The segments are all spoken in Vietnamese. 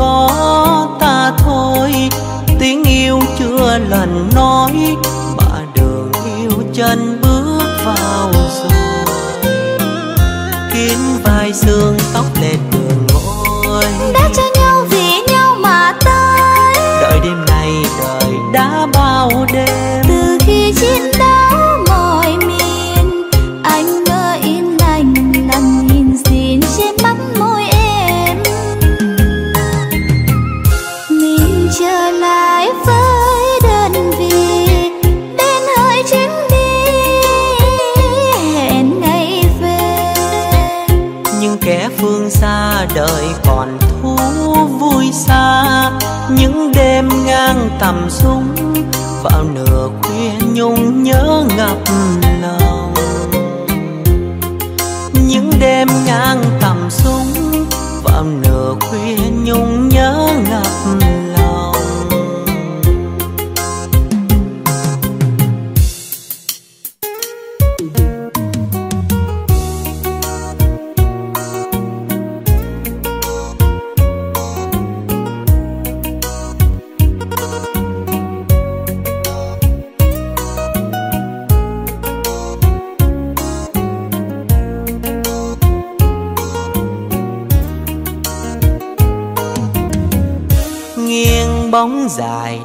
có ta thôi. Tiếng yêu chưa lần nói mà đường yêu chân bước vào. Nhung nhớ ngập lòng. Những đêm ngang tầm súng vào nửa khuya nhung nhớ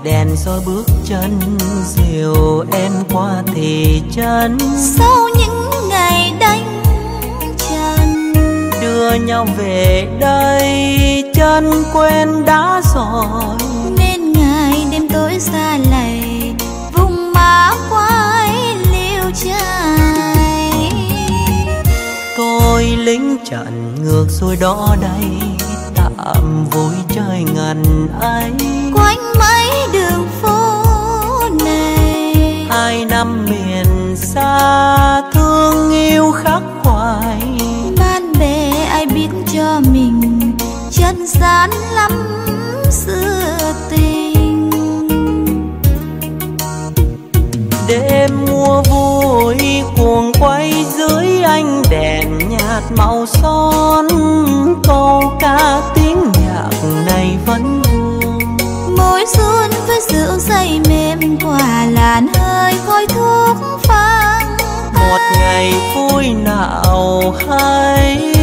đèn soi bước chân dìu em qua thị trấn. Sau những ngày đánh trần đưa nhau về đây chân quên đã rồi. nên ngày đêm tối xa lầy vùng má quái liêu trai tôi lính trận ngược xuôi đó đây tạm vui chơi ngần ấy năm miền xa thương yêu khắc khoải. Bạn bè ai biết cho mình chân gian lắm xưa tình. Đêm mùa vui cuồng quay dưới ánh đèn nhạt màu son câu ca tiếng nhạc này vẫn hương môi xuân với rượu say mềm qua làn hơi khói thuốc vang một ngày vui nào hay.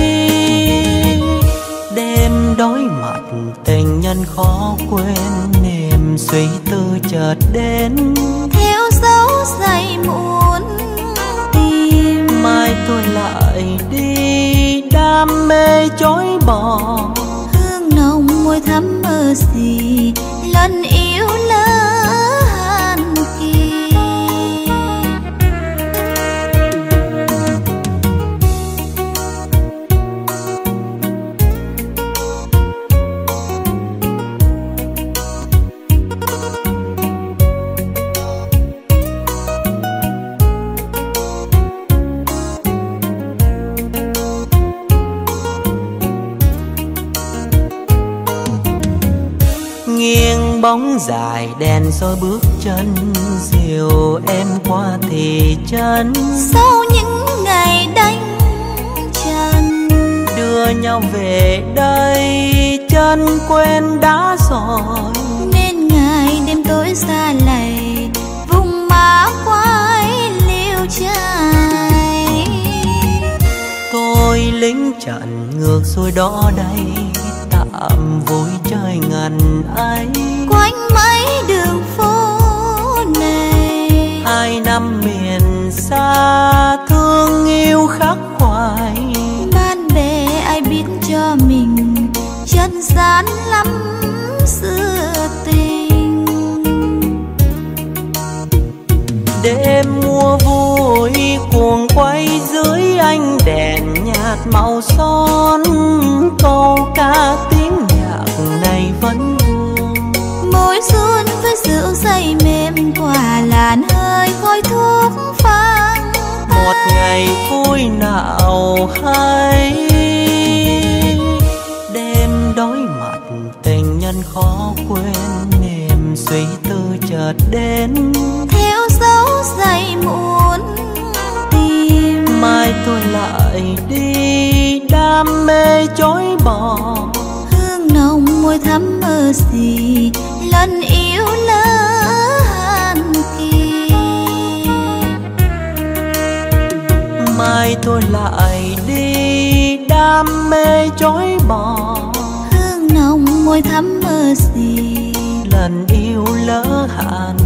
Đêm đối mặt tình nhân khó quên niềm suy tư chợt đến. Theo dấu say muôn tìm. Tôi lại đi đam mê chối bỏ. Hương nồng môi thắm mơ gì lần yêu lỡ bóng dài đèn soi bước chân dìu em qua thị trấn. Sau những ngày đánh chân đưa nhau về đây chân quên đã rồi. nên ngày đêm tối xa lầy vùng má quái liêu trai tôi lính trận ngược xuôi đó đây tạm vui trời ngần ấy xa thương yêu khắc khoải. Bạn bè ai biết cho mình chân gian lắm xưa tình. Đêm mùa vui cuồng quay dưới ánh đèn nhạt màu son câu ca tiếng nhạc này vẫn môi xuân với rượu say mềm quả làn hơi khói thuốc một ngày vui nào hay. Đêm đói mặt tình nhân khó quên niềm suy tư chợt đến. Theo dấu dày muôn tìm mai tôi lại đi đam mê chối bỏ. hương nồng môi thắm mơ gì lần yêu lỡ mai tôi lại đi đam mê chối bỏ. Hương nồng môi thắm mơ gì? Lần yêu lỡ hàn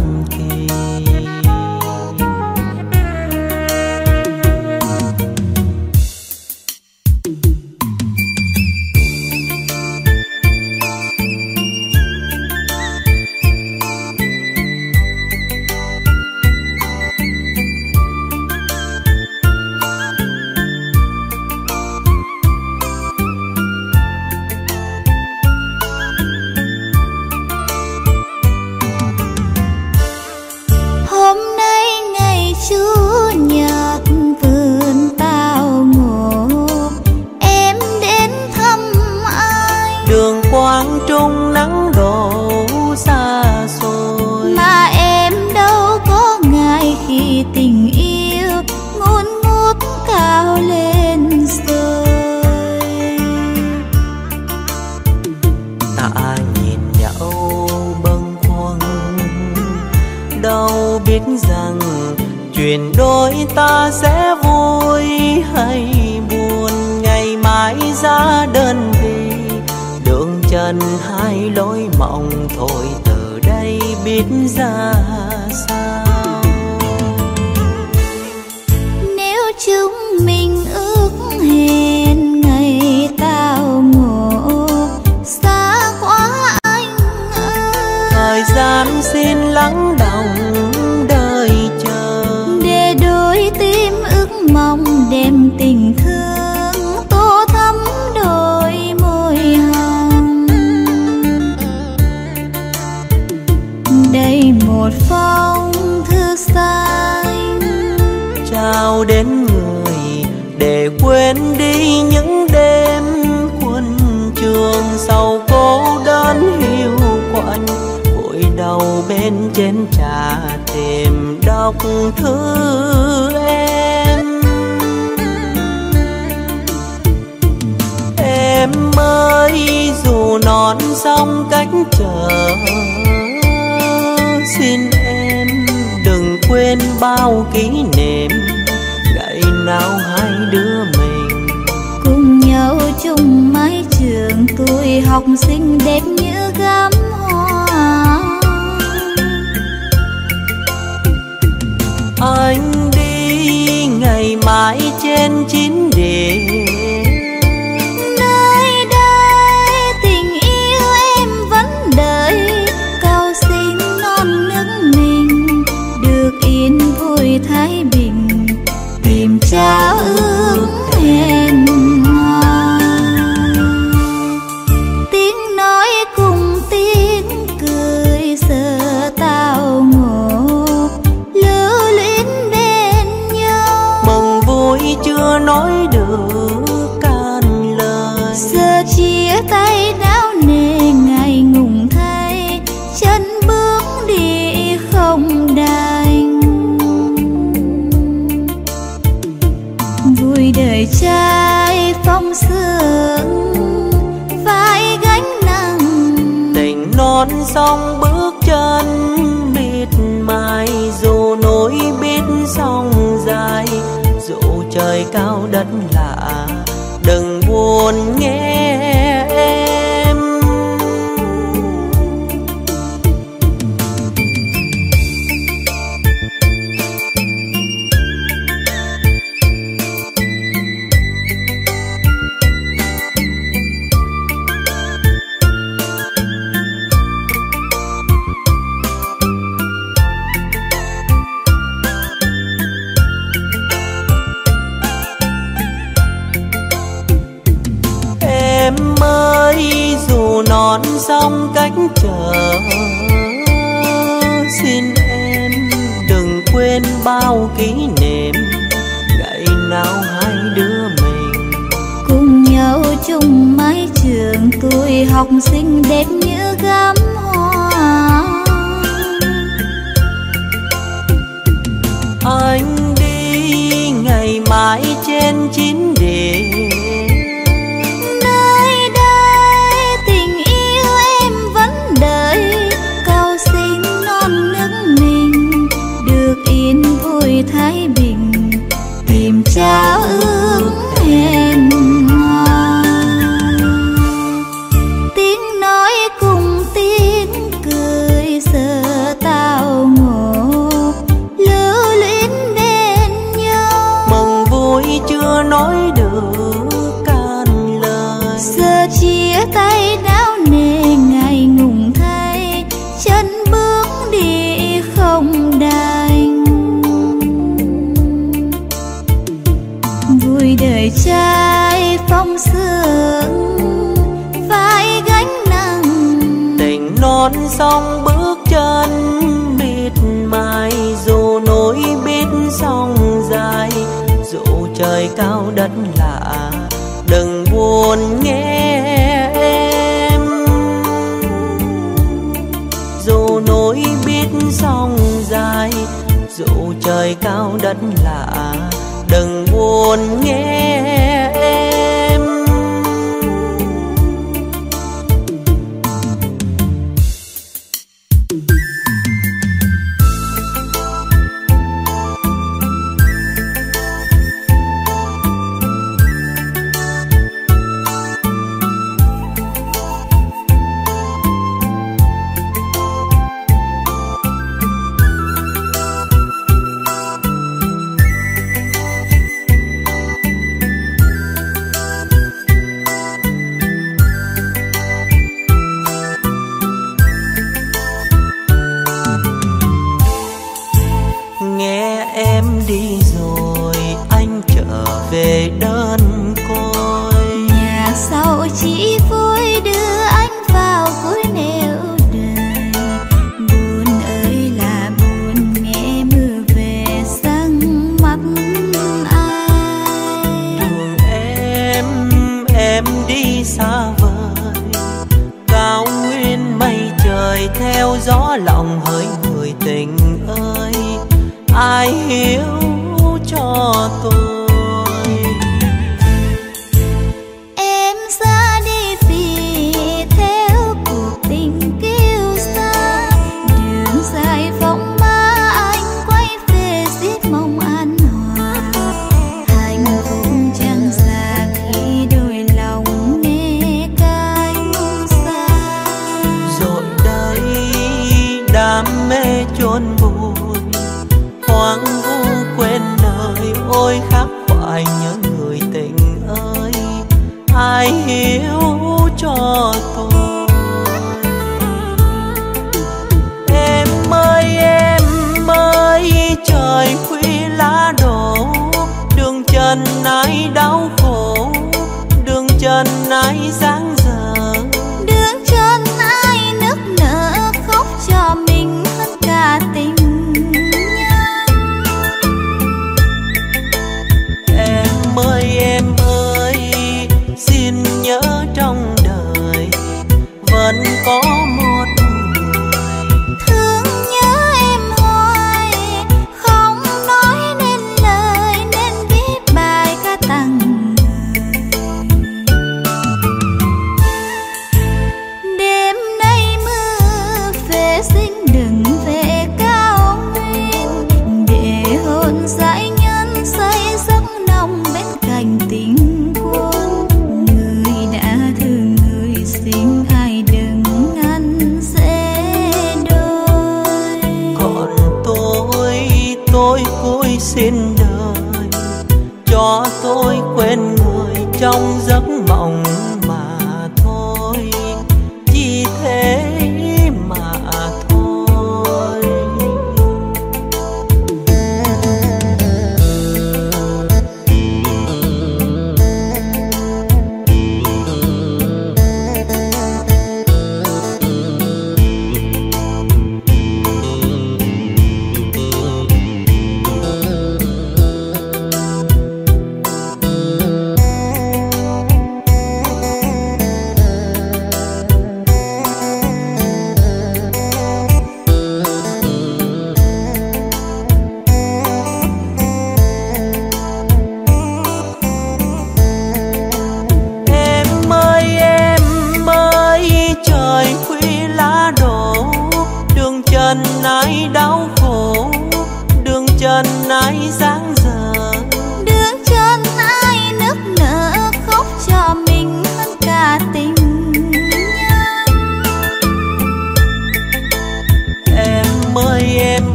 sương phải gánh nặng. Tình non sông bước chân mịt mài, dù nỗi biết sông dài. Dù trời cao đất lạ, đừng buồn nghe em. Dù nỗi biết sông dài, dù trời cao đất lạ, đừng buồn nghe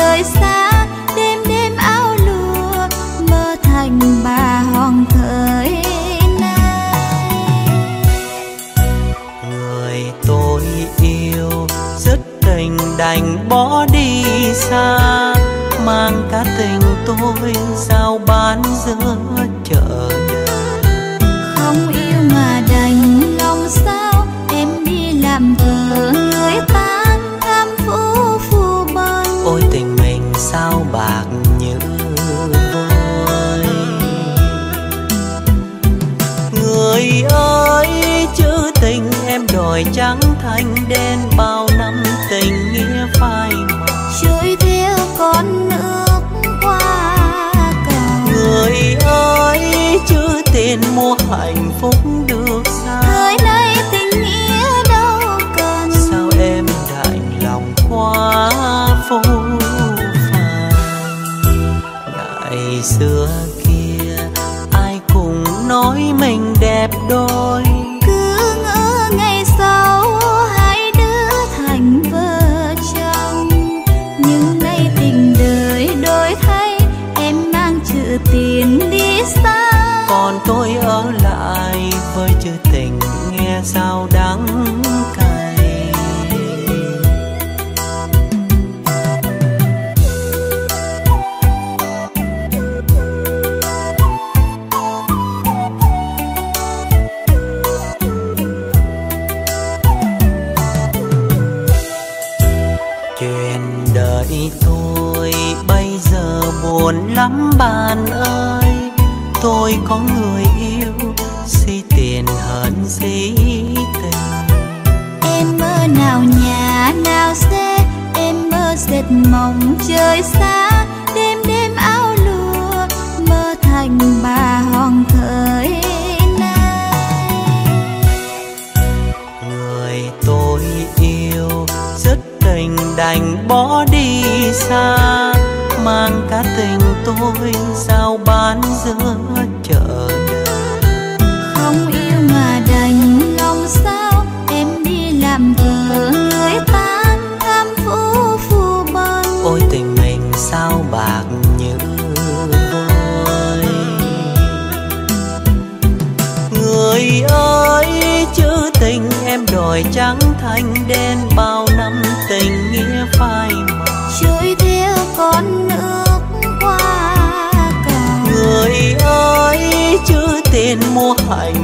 trời xa, đêm đêm áo lụa mơ thành bà hoàng thời nay. Người tôi yêu rất tình đành bỏ đi xa, mang cả tình tôi sao bán giữa trời trắng thanh đen bao năm tình nghĩa phai mờ chuối thiếu con nước qua cầu người ơi chưa tin mua hạnh phúc bạn ơi tôi có người yêu si tiền hận dĩ tình. Em mơ nào nhà nào xe em mơ dệt mộng trời xa. Đêm đêm áo lụa mơ thành bà hoàng thời người tôi yêu rất tình đành bỏ đi xa. Mang ngôi sao bán dưa. nên mua hạnh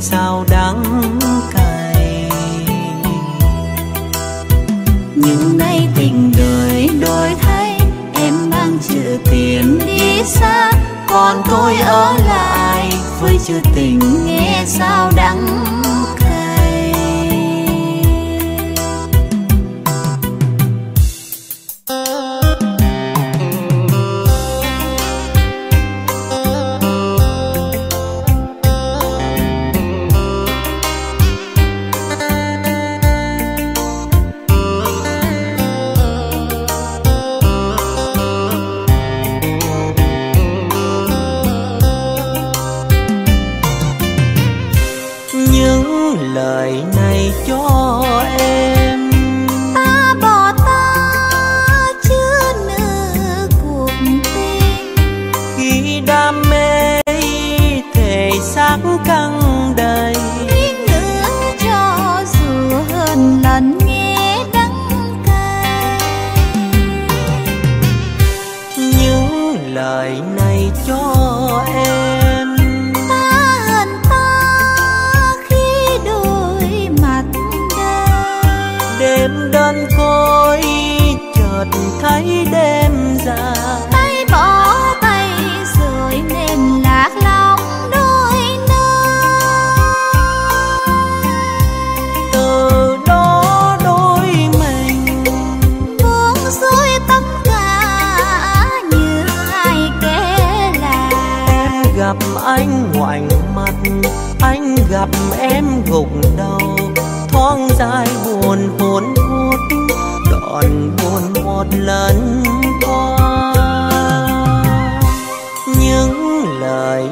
sao đắng cay. Nhưng nay tình đời đổi thay, em mang chữ tiền đi xa, còn tôi ở lại với chữ tình nghe sao đắng thoáng dài buồn hồn hút đòn buồn một lần qua những lời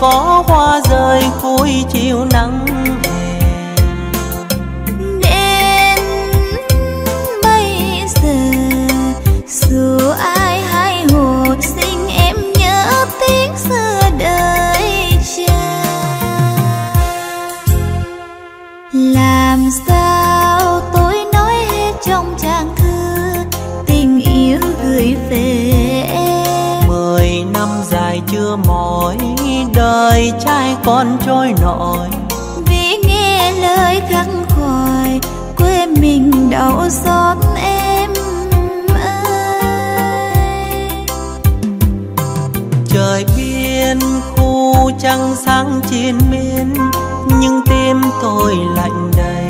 có hoa rơi cuối chiều nắng hè đến bây giờ, dù ai hay hồ sinh, em nhớ tiếng xưa đời cha. Làm sao đời trai con trôi nổi. Vì nghe lời khắc khoải quê mình đau xót em ơi. Trời biên khu trăng sáng chiến miên nhưng tim tôi lạnh đầy.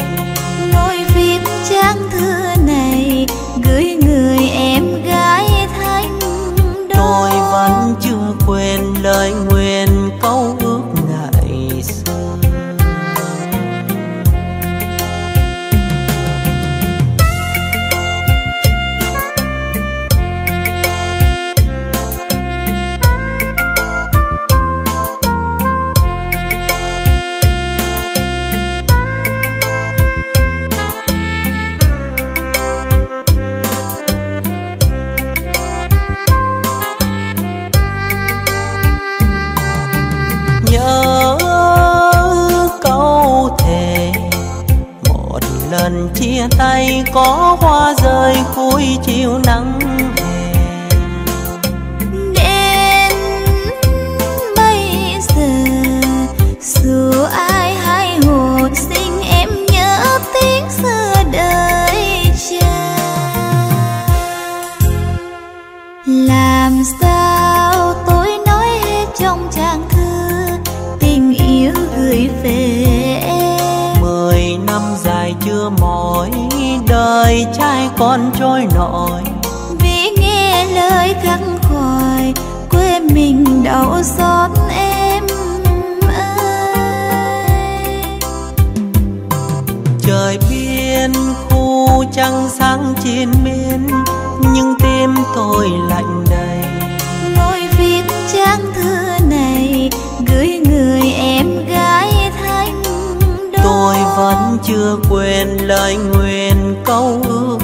Tôi viết trang thư này gửi người em gái thanh tôi đô vẫn chưa quên lời nguyện tay có hoa rơi cuối chiều nắng. Con trôi nổi. Vì nghe lời khắc khoải quê mình đau xót em ơi. Trời biên khu trăng sáng chiến miên nhưng tim tôi lạnh đầy. Tôi viết trang thư này gửi người em gái thanh đô tôi vẫn chưa quên lời nguyện câu ước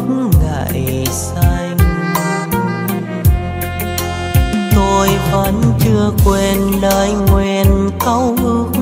vẫn chưa quên lời nguyện câu ước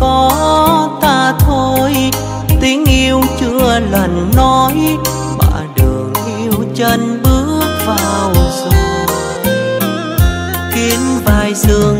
có ta thôi. Tình yêu chưa lần nói, Mà đường yêu chân bước vào rồi. Kiến vai sương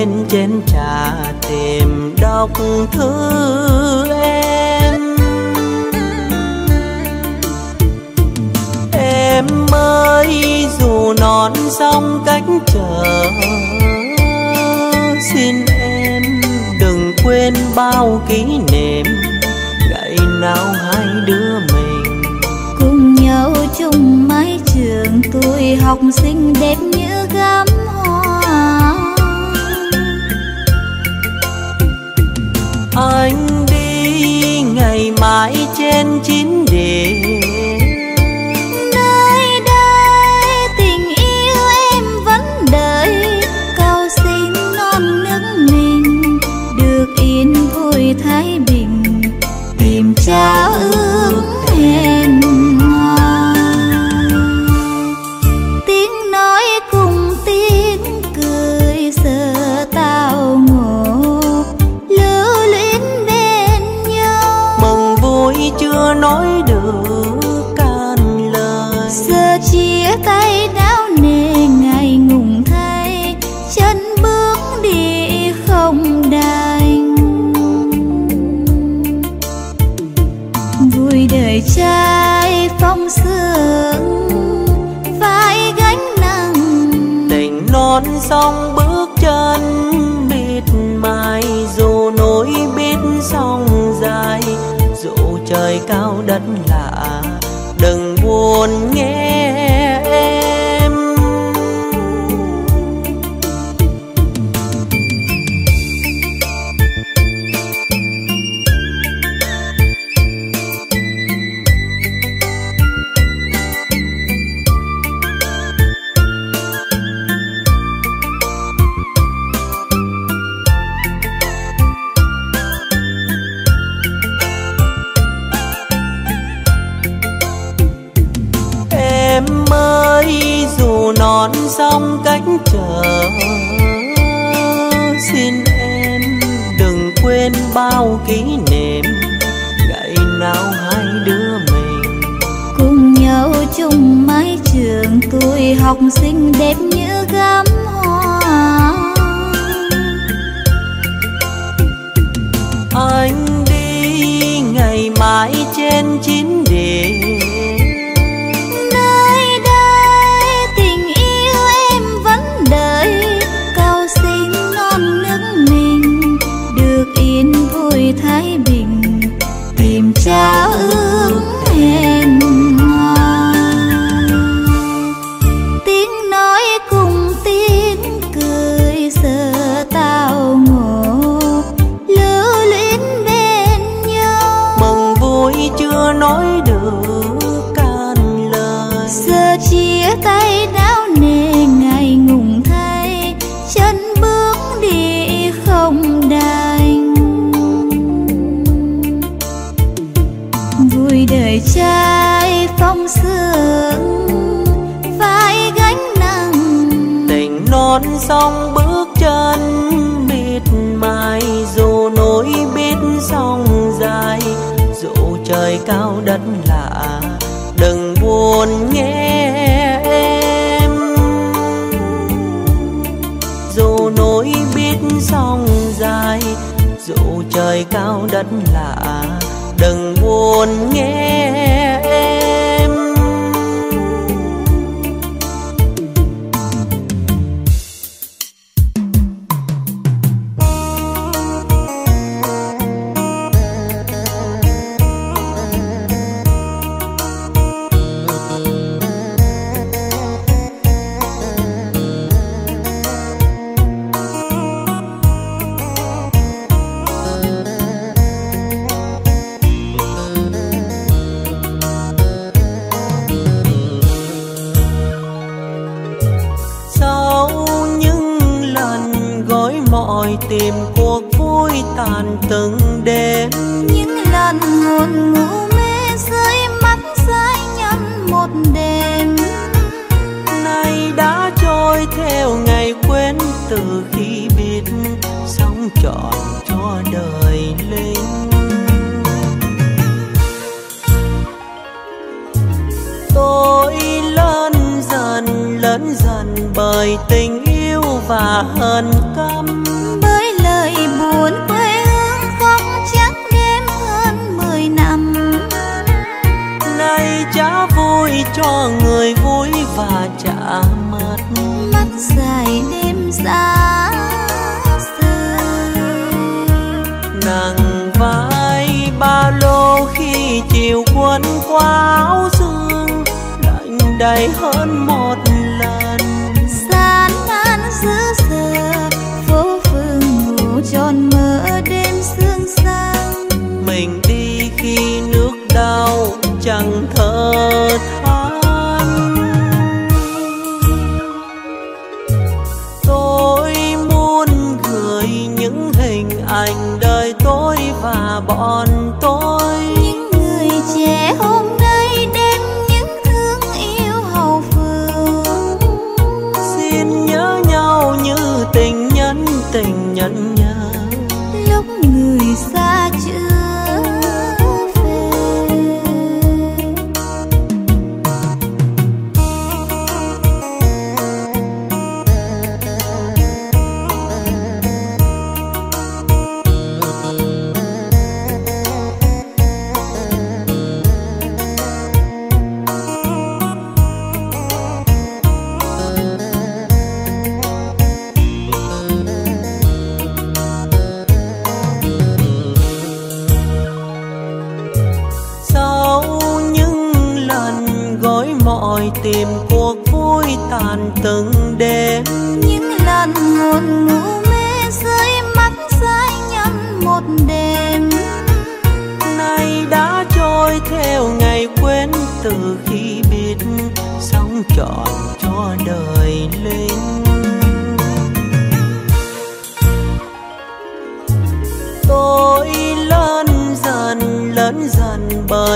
bên trên trà tìm đọc thư em. Em ơi, dù non sông cách trở, xin em đừng quên bao kỷ niệm. Ngày nào hai đứa mình cùng nhau chung mái trường tôi học sinh đẹp anh đi ngày mai trên chín đền. Sông bước chân biết mai dù nỗi biết sông dài, dù trời cao đất là kỷ niệm ngày nào hai đứa mình cùng nhau chung mái trường tôi học sinh đẹp như gấm. Sông bước chân biết mai dù nỗi biết sông dài, dù trời cao đất lạ, đừng buồn nghe em. Dù nỗi biết sông dài, dù trời cao đất lạ, đừng buồn nghe em hận căm buồn quê hương không chắc đêm hơn mười năm. Nay trả vui cho người vui và trả mất mắt dài đêm xa nặng vai ba lô khi chiều quân qua áo dương lạnh đầy hơn một lần. Gian nan dữ dờ chẳng thơ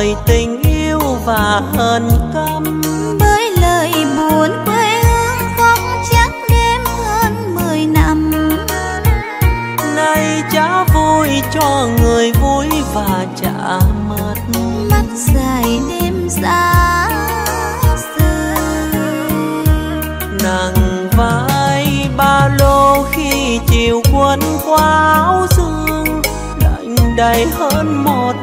lời tình yêu và hờn căm. Với lời buồn quê hương không chắc đêm hơn mười năm. Nay chả vui cho người vui và chả mất. Mắt dài đêm xa xưa. nặng vai ba lô khi chiều quấn qua áo dương lạnh đầy hơn một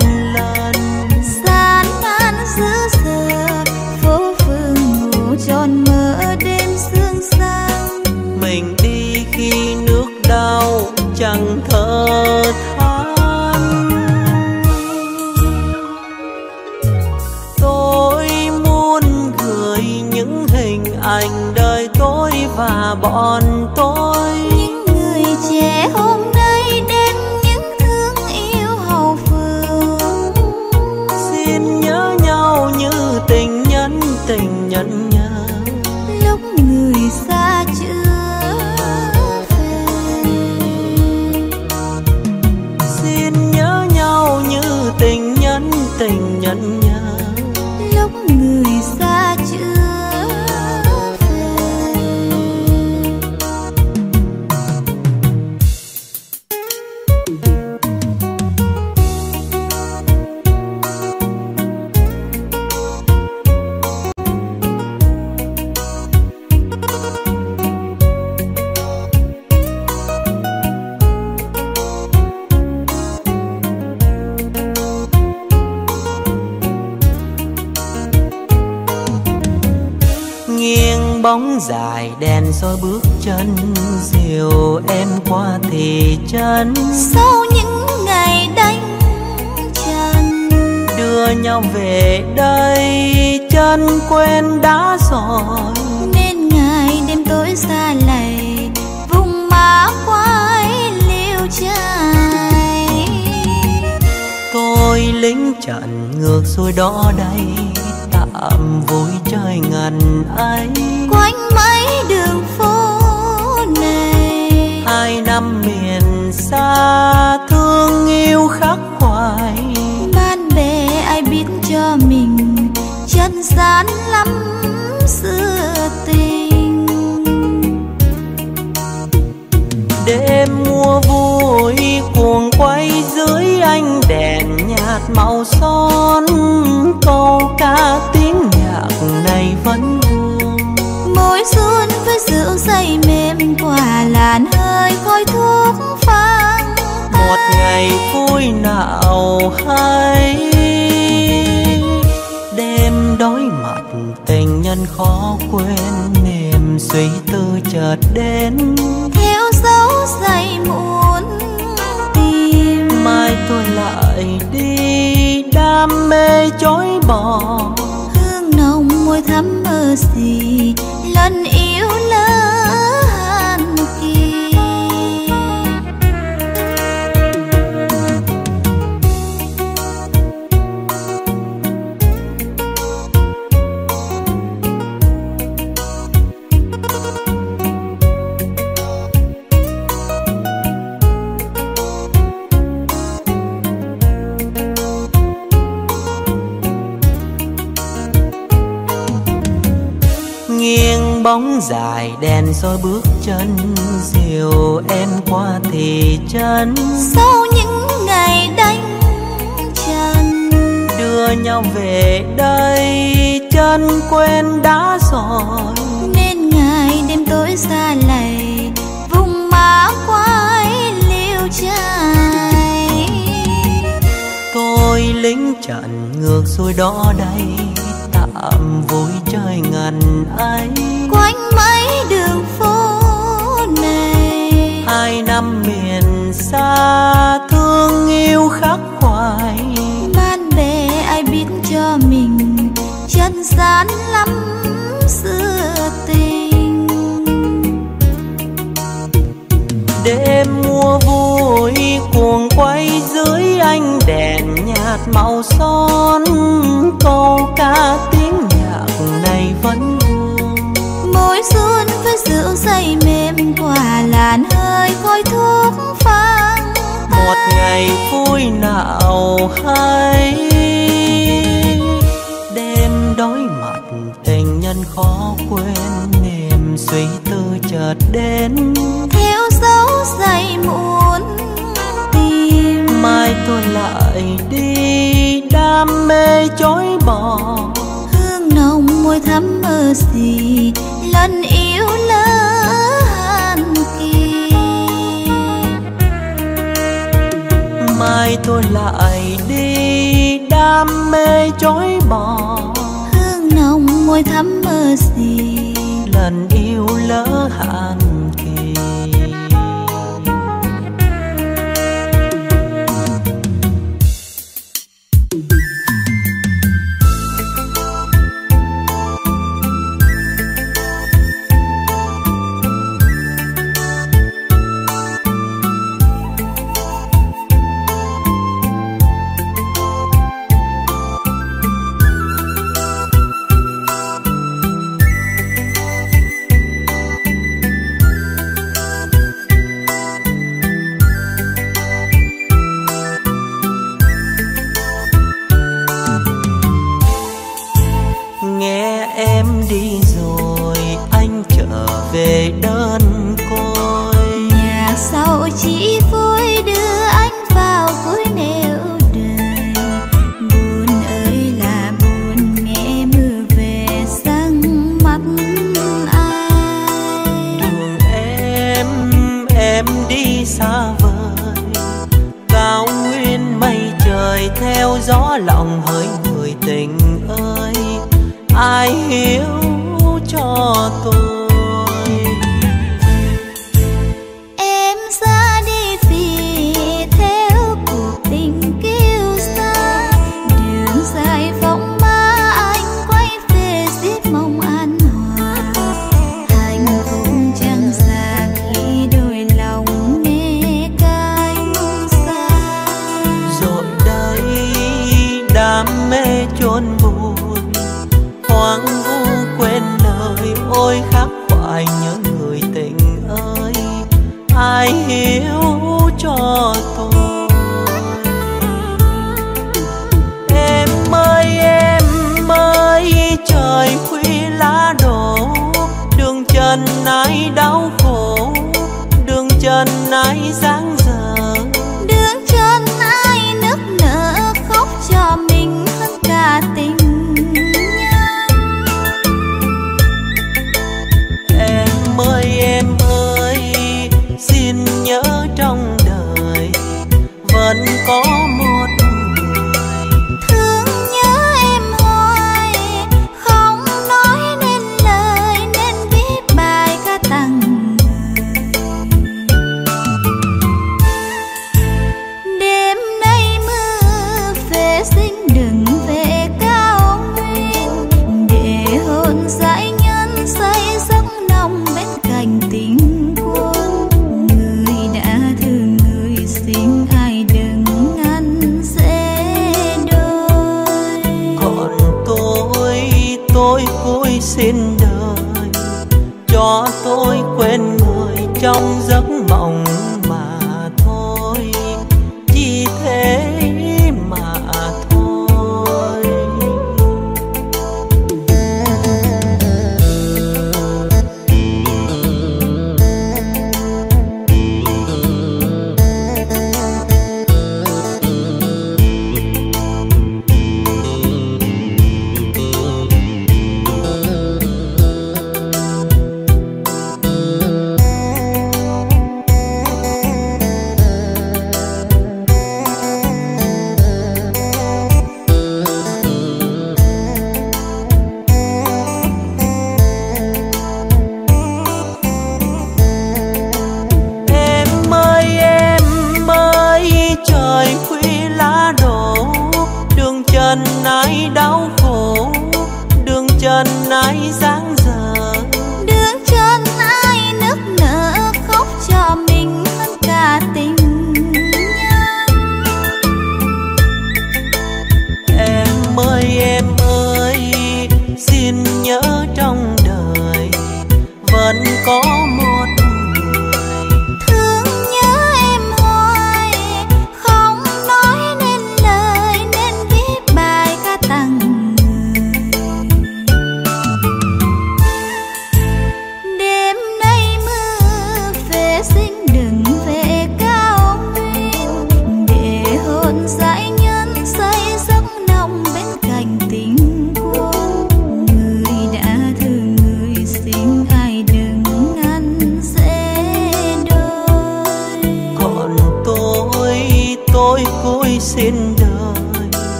lại đi đam mê chối bỏ. Hương nồng môi thắm mơ gì lẫn ý dài đèn soi bước chân dìu em qua thị trấn. Sau những ngày đánh trần đưa nhau về đây chân quên đã rồi. nên ngày đêm tối xa lầy vùng má quái liêu trai tôi lính trận ngược xuôi đó đây tạm vui chơi ngần ấy quanh mấy đường phố này. Hai năm miền xa thương yêu khắc khoải. Bạn bè ai biết cho mình chân gian lắm xưa tình. Đêm mùa vui cuồng quay dưới ánh đèn nhạt màu son. Câu ca tiếng hơi thuốc phang một ngày vui nào hay. Đêm đối mặt tình nhân khó quên niềm suy tư chợt đến. Theo dấu say muôn tìm. Mai tôi lại đi đam mê chối bỏ. Hương nồng môi thắm mơ gì lần yêu lỡ mai tôi lại đi đam mê chối bỏ. Hương nồng môi thắm mơ gì? Lần yêu lỡ hạn xin đời cho tôi quên người trong giấc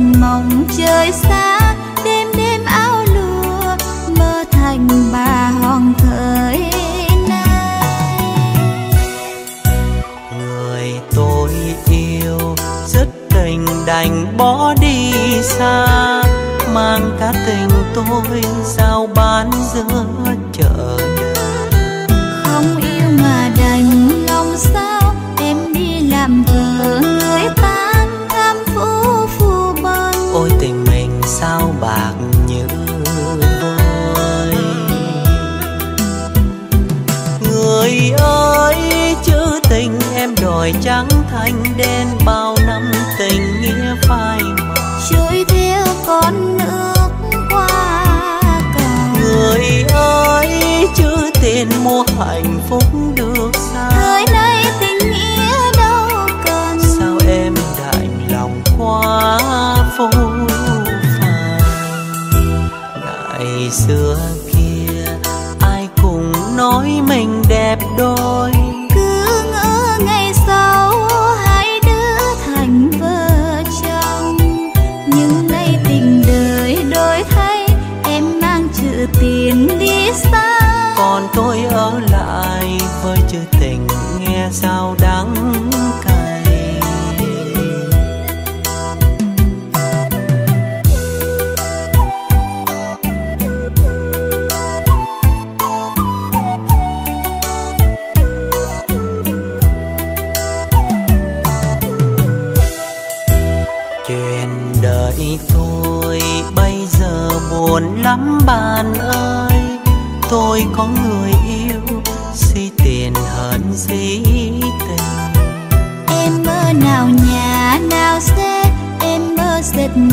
mệt mỏng trời xa đêm đêm áo lụa mơ thành bà hoàng thời nay người tôi yêu rất tình đành bỏ đi xa. Mang cả tình tôi sao bán giữa chợ không yêu mà đành lòng sao em đi làm vợ hỏi trắng thanh đen bao năm tình nghĩa phai mờ trôi theo con nước qua cầu người ơi chứ tin mua hạnh phúc được sao? Thời nay tình nghĩa đâu cần. Sao em đại lòng quá vô phàng? Ngày xưa kia ai cũng nói mình đẹp đôi.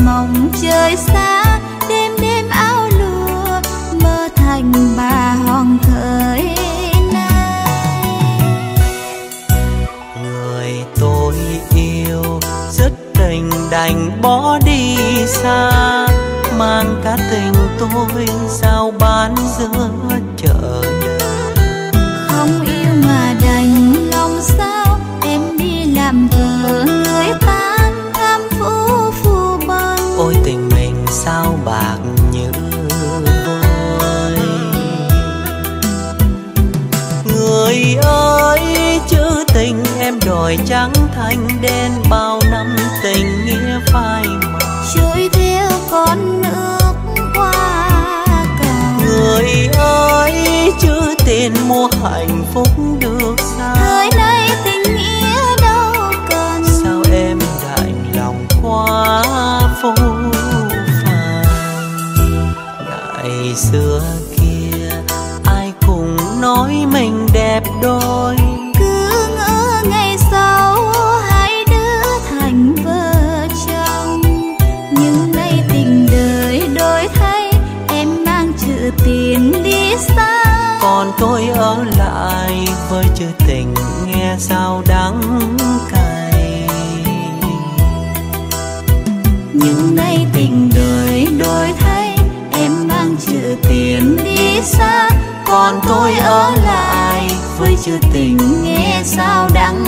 mộng trời xa, đêm đêm áo lụa mơ thành bà hoàng thời nay. Người tôi yêu, rất tình đành bỏ đi xa, mang cả tình tôi sao bán giữa chợ đợi hỏi trắng thành đen bao năm tình nghĩa phai mờ trôi theo con nước qua cầu người ơi chưa tiền mua hạnh phúc được sao? Thời nay tình nghĩa đâu cần. Sao em đạnh lòng quá vô phàng? Ngày xưa kia ai cũng nói mình đẹp đôi. Với chữ tình nghe sao đắng cay. Nhưng nay tình đời đổi thay, em mang chữ tiền đi xa, còn tôi ở lại với chữ tình nghe sao đắng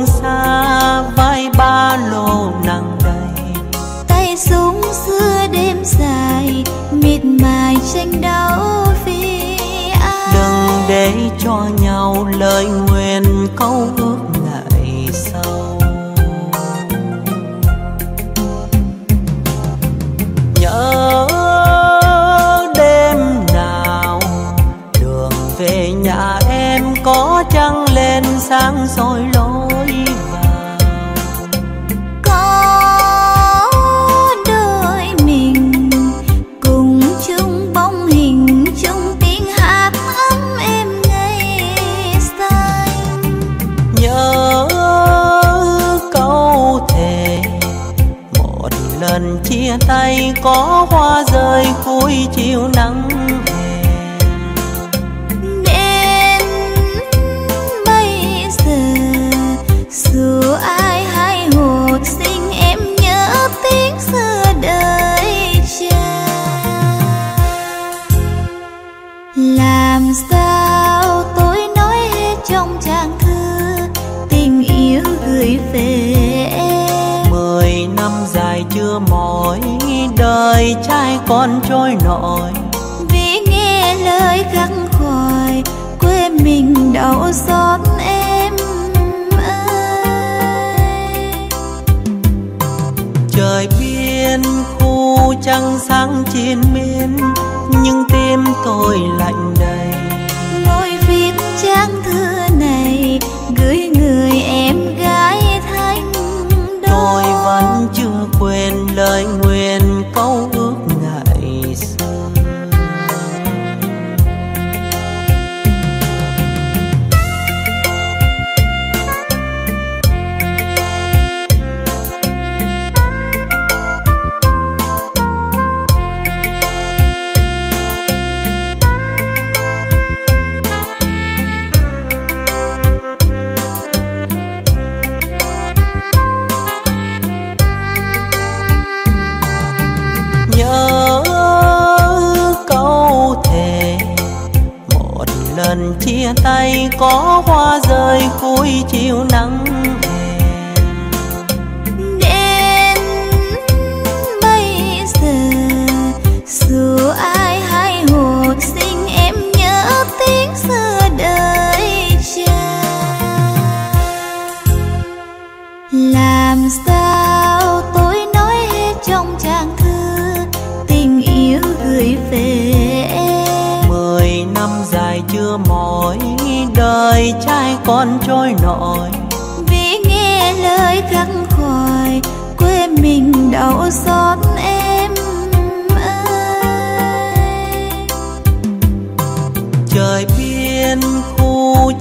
đường xa vai ba lô nặng đầy. Tay súng xưa đêm dài miệt mài tranh đấu vì ai? Đừng để cho nhau lời nguyện câu ước lại sau. Nhớ đêm nào đường về nhà em có trăng lên sáng rồi có hoa rơi cuối chiều nắng. con trôi nổi. Vì nghe lời khắc khoải quê mình đau xót em ơi. Trời biên khu trăng sáng trên miên nhưng tim tôi lạnh đành tay có hoa rơi cuối chiều nắng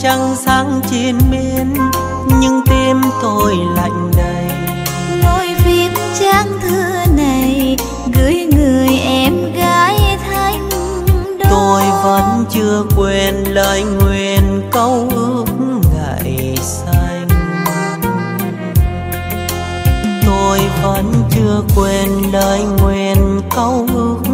trăng sáng trên miên nhưng tim tôi lạnh đầy lối viết trang thư này gửi người em gái thanh đô. tôi vẫn chưa quên lời nguyện câu ước ngày xanh tôi vẫn chưa quên lời nguyện câu ước